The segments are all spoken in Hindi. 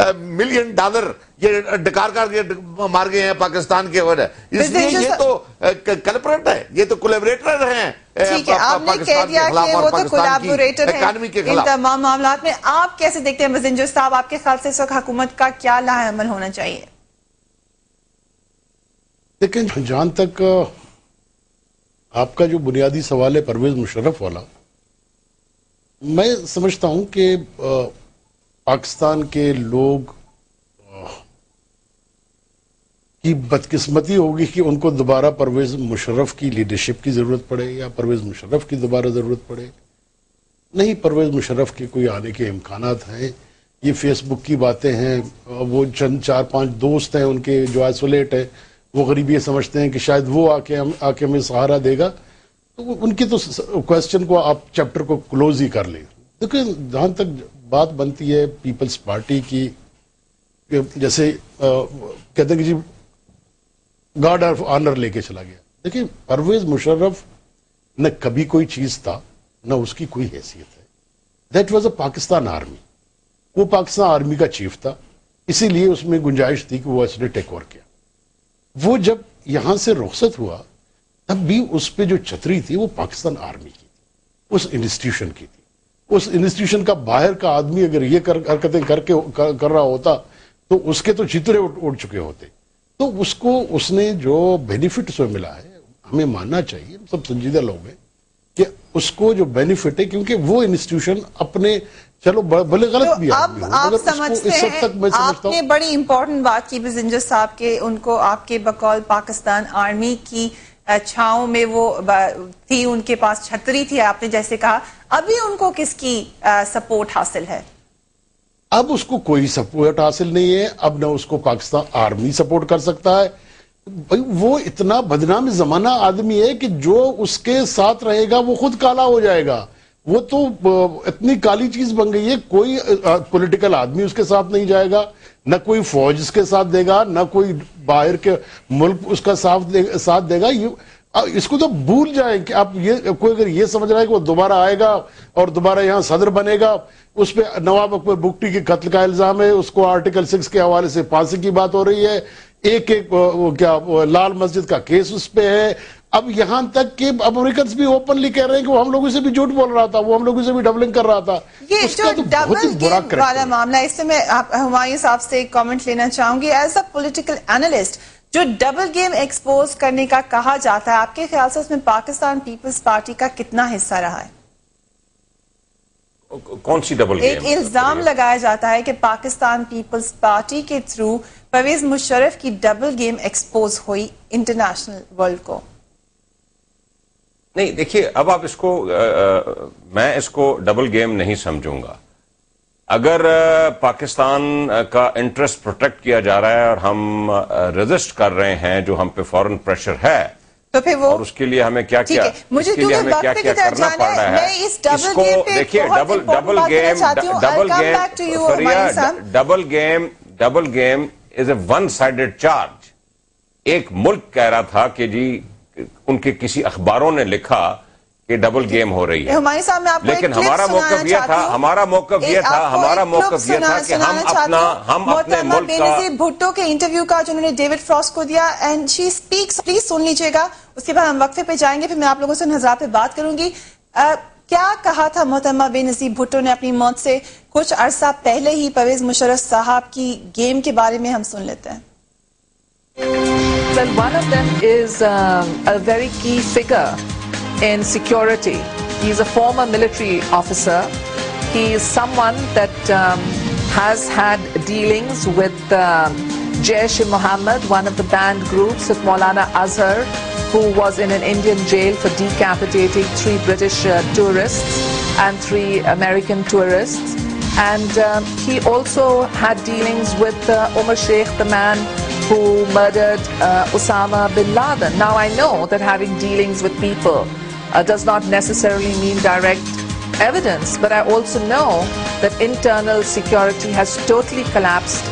मिलियन डॉलर ये डकार कर के मार गए हैं पाकिस्तान के वजह इसलिए ये तो कल्परेट है। ये तो कोलेबरेटर हैं ठीक है आपने कह पाकिस्तान के दिया खिलाफ कि वो तो कोलैबोरेटर इकानमी है इन तमाम मामला में। आप कैसे देखते हैं मजिंजर साहब आपके ख्याल से इस वक्त हुकूमत का क्या लाहेमल होना चाहिए? लेकिन जहाँ तक आपका जो बुनियादी सवाल है परवेज मुशर्रफ वाला मैं समझता हूँ कि पाकिस्तान के लोग की बदकिस्मती होगी कि उनको दोबारा परवेज मुशर्रफ की लीडरशिप की ज़रूरत पड़े या परवेज मुशर्रफ की दोबारा ज़रूरत पड़े? नहीं, परवेज मुशर्रफ के कोई आने के इम्कान हैं। ये फेसबुक की बातें हैं वो चंद, चार, पाँच दोस्त हैं उनके जो आइसोलेट है। वो गरीब ये समझते हैं कि शायद वो आके हम, आके हमें सहारा देगा। तो उनकी तो क्वेश्चन को आप चैप्टर को क्लोज ही कर लें। देखिए, जहाँ तक बात बनती है पीपल्स पार्टी की जैसे कहते हैं जी गार्ड ऑफ़ ऑनर लेके चला गया। देखिए, परवेज मुशर्रफ न कभी कोई चीज़ था, न उसकी कोई हैसियत है। That was a Pakistan army वो पाकिस्तान आर्मी का चीफ था। इसीलिए उसमें गुंजाइश थी कि वो इसने टेक ओवर किया। वो जब यहाँ से रुखसत हुआ, तब भी उस पर जो छतरी थी, वो पाकिस्तान आर्मी की थी। उस इंस्टीट्यूशन की थी। उस इंस्टीट्यूशन का बाहर का आदमी अगर ये कर, हरकतें करके कर, कर रहा होता तो उसके तो चितरे उठ, उठ चुके होते। तो उसको उसने जो बेनिफिट उसमें मिला है हमें मानना चाहिए हम सब संजीदा लोग हैं कि उसको जो बेनिफिट है क्योंकि वो इंस्टीट्यूशन अपने चलो भले गलत तो भी अब आप समझते हैं तक आपने बड़ी इंपॉर्टेंट बात की बिजिंजर साहब के उनको आपके बकौल पाकिस्तान आर्मी की छांव में वो थी उनके पास छतरी थी आपने जैसे कहा अभी उनको किसकी सपोर्ट हासिल है? अब उसको कोई सपोर्ट हासिल नहीं है अब न उसको पाकिस्तान आर्मी सपोर्ट कर सकता है। भाई वो इतना बदनाम जमाना आदमी है कि जो उसके साथ रहेगा वो खुद काला हो जाएगा। वो तो इतनी काली चीज़ बन गई है कोई पॉलिटिकल आदमी उसके साथ नहीं जाएगा न कोई फौज उसके साथ देगा न कोई बाहर के मुल्क उसका साथ दे, साथ देगा। इसको तो भूल जाए कि आप ये कोई अगर ये समझ रहा है कि वो दोबारा आएगा और दोबारा यहाँ सदर बनेगा उस पर नवाब अकबर बुगटी के कत्ल का इल्ज़ाम है उसको आर्टिकल सिक्स के हवाले से फांसी की बात हो रही है एक एक वो, क्या वो लाल मस्जिद का केस उस पे है। अब यहाँ तक कि अमेरिकन भी ओपनली कह रहे हैं कि वो हम लोगों से भी झूठ बोल रहा था वो हम लोगों से भी डबलिंग कर रहा था। ये जो तो डबल गेम वाला मामला इससे मैं आप- हुमायूं साहब से एक कमेंट लेना चाहूँगी। एज अ पॉलिटिकल एनालिस्ट जो डबल गेम एक्सपोज करने का कहा जाता है आपके ख्याल से उसमें पाकिस्तान पीपल्स पार्टी का कितना हिस्सा रहा है? कौन सी डबल एक इल्ज़ाम लगाया जाता है कि पाकिस्तान पीपल्स पार्टी के थ्रू परवेज मुशर्रफ की डबल गेम एक्सपोज हुई इंटरनेशनल वर्ल्ड को। नहीं देखिए अब आप इसको अ, अ, मैं इसको डबल गेम नहीं समझूँगा। अगर पाकिस्तान का इंटरेस्ट प्रोटेक्ट किया जा रहा है और हम रेजिस्ट कर रहे हैं जो हम पे फॉरेन प्रेशर है तो फिर वो और उसके लिए हमें क्या क्या मुझे इसके लिए हमें क्या क्या करना पड़ रहा है। मैं इस डबल इसको देखिए double double game. Double game double game double game is a one sided charge एक मुल्क कह रहा था कि जी उनके किसी अखबारों ने लिखा कि डबल गेम हो। रही है। साहब मैं आपको लेकिन हमारा मौकफ ये था हमारा मौकफ ये एक था हमारा मौकफ clip ये था कि हम अपना हम अपने मुल्क का भुट्टो के इंटरव्यू का जो उन्होंने डेविड फ्रॉस्ट को दिया एंड शी स्पीक्स प्लीज़ सुन लीजिएगा। उसके बाद हम वक्फे पे जाएँगे फिर मैं आप लोगों से नजरा पे बात करूँगी। क्या कहा था मोहतरमा बेनजीर भुट्टो ने अपनी मौत से? कुछ अरसा पहले ही परवेज मुशर्रफ साहब की गेम के बारे में हम सुन लेते हैं। Well, one of them is um, a very key figure in security. He's a former military officer. He is someone that um, has had dealings with um, Jaish Mohammed, one of the banned groups of Maulana Azhar, who was in an Indian jail for decapitating three British uh, tourists and three American tourists. And um, he also had dealings with uh, Omar Sheikh, the man who murdered uh, Osama bin Laden. Now, I know that having dealings with people uh, does not necessarily mean direct evidence, but I also know that internal security has totally collapsed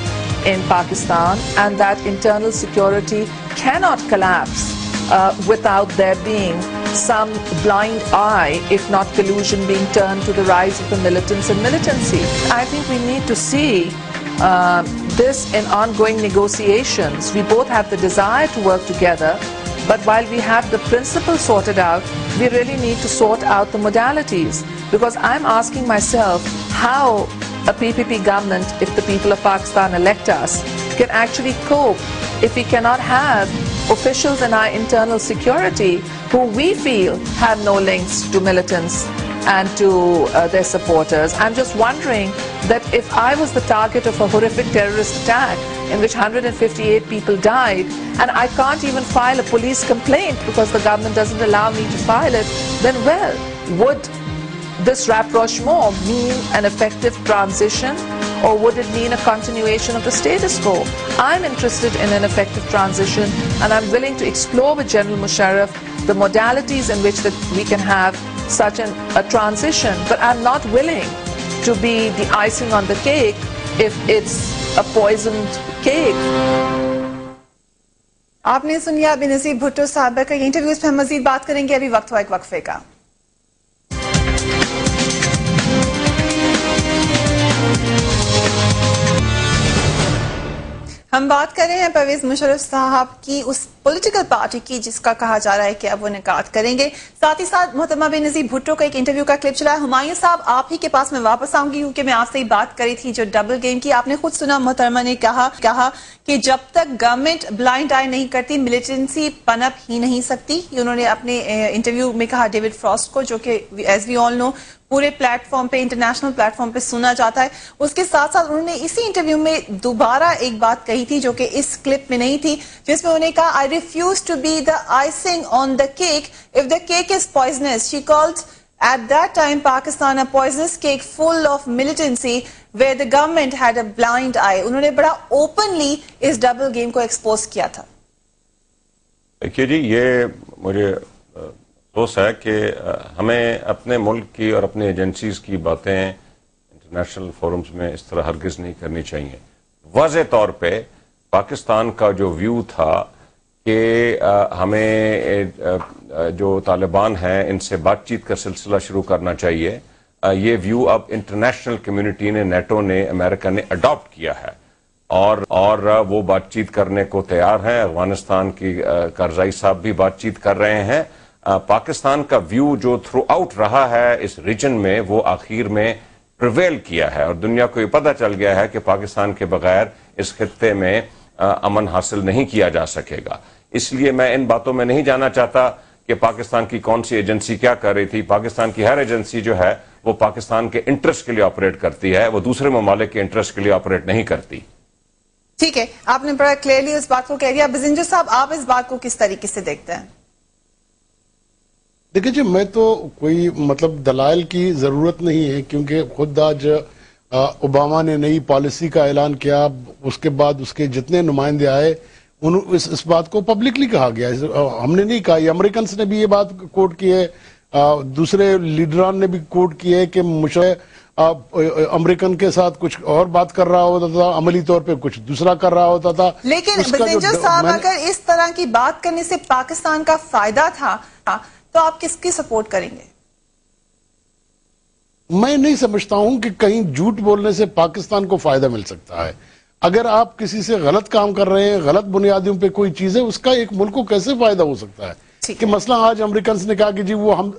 in Pakistan and that internal security cannot collapse uh, without there being some blind eye, if not collusion, being turned to the rise of the militants and militancy. I think we need to see uh, this in ongoing negotiations. We both have the desire to work together, but while we have the principle sorted out, we really need to sort out the modalities. Because I'm asking myself how a PPP government, if the people of Pakistan elect us, can actually cope if we cannot have officials in our internal security who we feel have no links to militants and to uh, their supporters. I'm just wondering that if I was the target of a horrific terrorist attack in which 158 people died, and I can't even file a police complaint because the government doesn't allow me to file it, then well, would this rapprochement mean an effective transition or would it mean a continuation of the status quo? I'm interested in an effective transition and I'm willing to explore with General Musharraf the modalities in which that we can have such an, a transition, but I'm not willing to be the icing on the cake if it's a poisoned cake. आपने सुन लिया बेनजीर भुट्टो साहब का इंटरव्यू इस पर हम मजीद बात करेंगे अभी वक्त हुआ एक वक्फे का हम बात कर रहे हैं परवेज मुशरफ साहब की उस पॉलिटिकल पार्टी की, जिसका कहा जा रहा है कि अब वो निकात करेंगे। साथ ही साथ मोहतरमा बेनजीर भुट्टो का एक इंटरव्यू का क्लिप चला है। हुमायूं साहब, आप ही के पास मैं वापस आऊँगी, क्योंकि मैं आपसे ही बात करी थी जो डबल गेम की। आपने खुद सुना, मोहतरमा ने कहा कहा कि जब तक गवर्नमेंट ब्लाइंड आई नहीं करती मिलिटेंसी पनप ही नहीं सकती। उन्होंने अपने इंटरव्यू में कहा डेविड फ्रॉस्ट को, जो कि एज वी ऑल नो पूरे प्लेटफॉर्म पे इंटरनेशनल प्लेटफॉर्म पे सुना जाता है। उसके साथ साथ उन्होंने इसी इंटरव्यू में दोबारा एक बात कही थी जो कि इस क्लिप में नहीं थी जिसमें उन्होंने कहा I refuse to be the icing on the cake if the cake is poisonous she called At that time, Pakistan a poisonous cake full of militancy where the government had a blind eye. उन्होंने बड़ा ओपनली इस डबल गेम को एक्सपोज किया था। देखिए जी ये मुझे अफसोस है कि हमें अपने मुल्क की और अपने एजेंसीज की बातें इंटरनेशनल फोरम्स में इस तरह हरगिज नहीं करनी चाहिए। वाज तौर पे पाकिस्तान का जो व्यू था कि हमें जो तालिबान हैं, इनसे बातचीत का सिलसिला शुरू करना चाहिए। ये व्यू अब इंटरनेशनल कम्युनिटी ने नेटो ने अमेरिका ने अडॉप्ट किया है। और और वो बातचीत करने को तैयार हैं। अफ़गानिस्तान की करजाई साहब भी बातचीत कर रहे हैं। पाकिस्तान का व्यू जो थ्रू आउट रहा है इस रीजन में, वो आखिर में प्रिवेल किया है। और दुनिया को ये पता चल गया है कि पाकिस्तान के बगैर इस खत्ते में अमन हासिल नहीं किया जा सकेगा। इसलिए मैं इन बातों में नहीं जाना चाहता कि पाकिस्तान की कौन सी एजेंसी क्या कर रही थी। पाकिस्तान की हर एजेंसी जो है, वो पाकिस्तान के इंटरेस्ट के लिए ऑपरेट करती है, वो दूसरे ममालिक के इंटरेस्ट के लिए ऑपरेट नहीं करती। ठीक है, आपने बड़ा क्लियरली उस बात को कह दिया। बिजिंजर साहब, आप इस बात को किस तरीके से देखते हैं? देखिए जी मैं तो कोई मतलब दलाल की ज़रूरत नहीं है क्योंकि खुद आज ओबामा ने नई पॉलिसी का ऐलान किया उसके बाद उसके जितने नुमाइंदे आए उन इस, इस बात को पब्लिकली कहा गया। हमने नहीं कहा अमेरिकन ने भी ये बात कोट की है दूसरे लीडरान ने भी कोट की है कि मुशे अमेरिकन के साथ कुछ और बात कर रहा होता था अमली तौर पे कुछ दूसरा कर रहा होता था। लेकिन साहब अगर इस तरह की बात करने से पाकिस्तान का फ़ायदा था तो आप किसकी सपोर्ट करेंगे? मैं नहीं समझता हूँ कि कहीं झूठ बोलने से पाकिस्तान को फ़ायदा मिल सकता है। अगर आप किसी से गलत काम कर रहे हैं गलत बुनियादियों पे कोई चीज़ है उसका एक मुल्क को कैसे फ़ायदा हो सकता है? कि मसला आज अमेरिकन ने कहा कि जी वो हम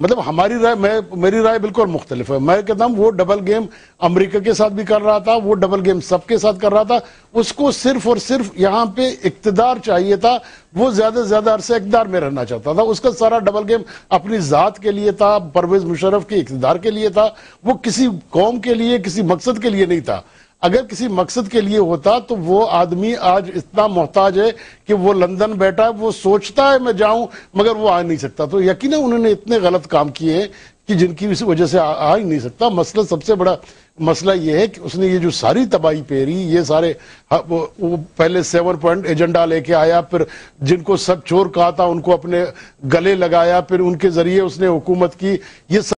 मतलब हमारी राय, मैं, मेरी राय बिल्कुल मुख्तलिफ़ है। मैं कहता हूँ, वो डबल गेम अमेरिका के साथ भी कर रहा था, वो डबल गेम सबके साथ कर रहा था। उसको सिर्फ़ और सिर्फ़ यहाँ पे इकतदार चाहिए था, वो ज़्यादा से ज़्यादा अरसे इकदार में रहना चाहता था। उसका सारा डबल गेम अपनी जात के लिए था, परवेज मुशरफ के इकतदार के लिए था, वो किसी कौम के लिए, किसी मकसद के लिए नहीं था। अगर किसी मकसद के लिए होता तो वो आदमी आज इतना मोहताज है कि वो लंदन बैठा है वो सोचता है मैं जाऊँ मगर वो आ नहीं सकता। तो यकीन उन्होंने इतने गलत काम किए हैं कि जिनकी वजह से आ, आ ही नहीं सकता। मसला सबसे बड़ा मसला ये है कि उसने ये जो सारी तबाही पेरी ये सारे वो, वो पहले सेवन पॉइंट एजेंडा लेके आया फिर जिनको सब चोर कहा था उनको अपने गले लगाया फिर उनके ज़रिए उसने हुकूमत की ये